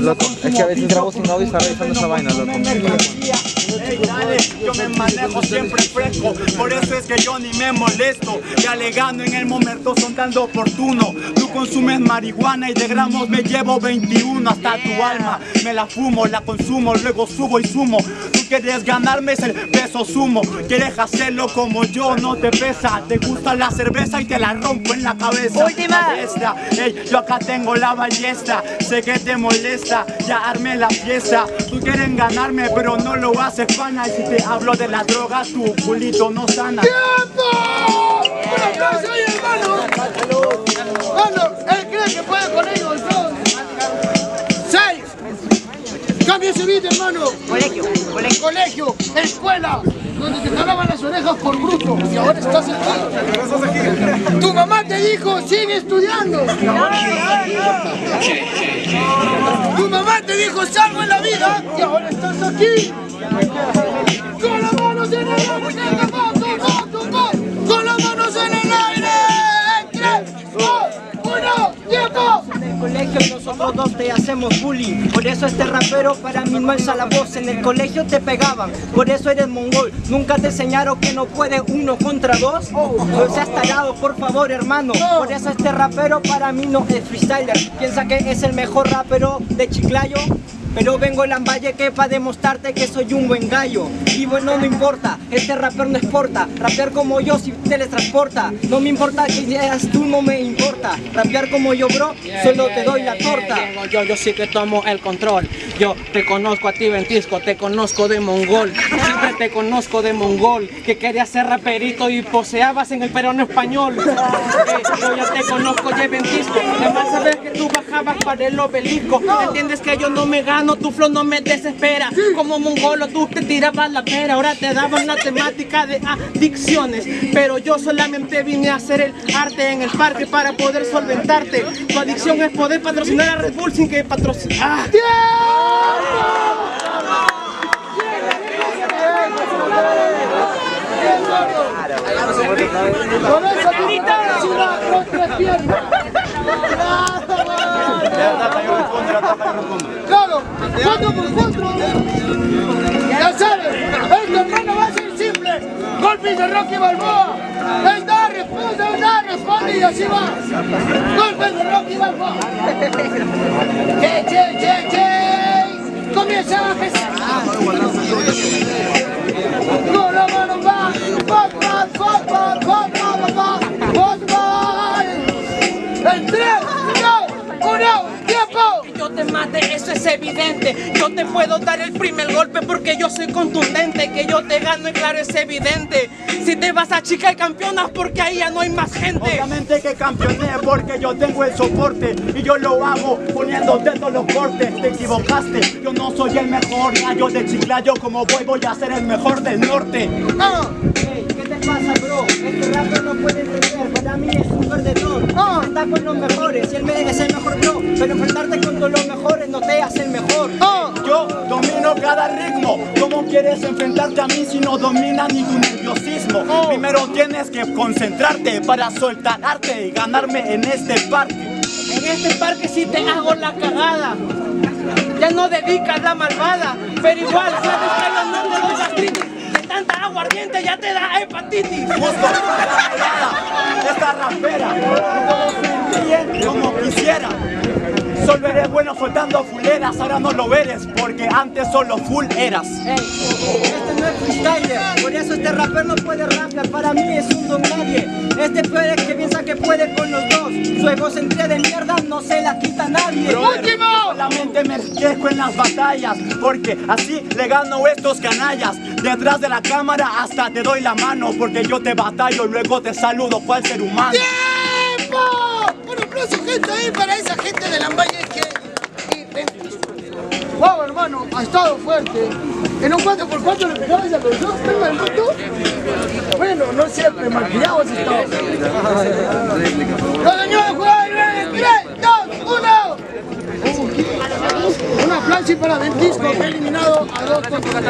Loco, es que a veces grabo sin audio y está revisando esa vaina, loco. Ey, dale, yo me manejo siempre fresco, por eso es que yo ni me molesto. Y alegando en el momento son tan oportuno. Tú consumes marihuana y de gramos me llevo 21 hasta tu alma. Me la fumo, la consumo, luego subo y sumo. Tú quieres ganarme es el peso sumo. Quieres hacerlo como yo, no te pesa. Te gusta la cerveza y te la rompo en la cabeza. Última. Ey, yo acá tengo la ballesta. Sé que te molesta, ya armé la fiesta. Tú quieres ganarme, pero no lo haces pana. Y si te hablo de la droga, tu culito no sana. ¡Tiempo! ¡Un aplauso ahí, hermano! Hermano, él cree que puede con ellos dos. Seis. Cambia ese beat, hermano. Colegio, colegio. Colegio, escuela, donde te jalaban las orejas por bruto y ahora estás aquí. Tu mamá te dijo, sigue estudiando. Tu mamá te dijo, salgo en la vida y ahora estás aquí. Con las manos en el aire. Con las manos en el aire. En tres, dos, uno, tiempo. En el colegio nosotros dos te hacemos bullying. Por eso este rapero para mí no alza la voz. En el colegio te pegaban, por eso eres mongol. Nunca te enseñaron que no puede uno contra dos. No seas tarado, por favor hermano. Por eso este rapero para mí no es freestyler. Piensa que es el mejor rapero de Chiclayo pero vengo en Lambaye que para demostrarte que soy un buen gallo Y bueno, no importa, este rapero no exporta Rapear como yo si teletransporta No me importa que seas tú, no me importa Rapear como yo, bro, solo te doy la torta Yo, yo sí que tomo el control. Yo te conozco a ti, Ventisco, te conozco de mongol. Siempre te conozco de mongol. Que querías ser raperito y poseabas en el peruano español. Eh, yo ya te conozco, ya Ventisco. Además sabes que tú bajabas para el obelisco. Entiendes que yo no me gano, tu flow no me desespera. Como mongolo tú te tirabas la pera. Ahora te daban la temática de adicciones. Pero yo solamente vine a hacer el arte en el parque para poder solventarte. Tu adicción es poder patrocinar a Red Bull sin que patrocine. ¡Ah! De Rocky Balboa. Él da, responde, él da, responde y así va. Golpes de Rocky Balboa. Che, che, che, che. Comienza a Con la mano va. Te mate, eso es evidente. Yo te puedo dar el primer golpe porque yo soy contundente. Que yo te gano, y claro, es evidente. Si te vas a chica y campeonas, porque ahí ya no hay más gente. Obviamente que campeoné porque yo tengo el soporte y yo lo hago poniendo todos los cortes. Te equivocaste, yo no soy el mejor gallo de Chiclayo como voy, voy a ser el mejor del norte. Ah, Ey, ¿Qué te pasa, bro? Este rapero no puede entender, para mí es un perdedor. Ah. Está con los mejores y él me- es el mejor bro. Pero enfrentarte con los mejores no te hace el mejor. ah. Yo domino cada ritmo. ¿Cómo quieres enfrentarte a mí si no dominas ni tu nerviosismo? Primero tienes que concentrarte para soltar arte y ganarme en este parque. En este parque sí te hago la cagada. Ya no dedicas la malvada, pero igual sabes que yo no te doy gastritis. De tanta aguardiente ya te da hepatitis. Justo la mirada, esta rapera. Todos se ríen como quisiera. Solo eres bueno soltando fuleras, ahora no lo eres, porque antes solo full eras. Ey, este no es freestyler, por eso este rapero no puede rapear, para mí es un don nadie. Este puede que piensa que puede con los dos, su egocentría de mierda no se la quita nadie. ¡Último! Solamente me quejo en las batallas, porque así le gano a estos canallas. Detrás de la cámara hasta te doy la mano, porque yo te batallo, luego te saludo cual ser humano. ¡Tiempo! Un aplauso, gente, ahí para esa gente de Lambaye Wow, hermano, ha estado fuerte. En un 4x4 le pegabas a los dos, el moto. Bueno, no siempre, maquillado has estado. Los señores en 3, 2, 1. Un aplauso para Ventisco que ha eliminado a dos contra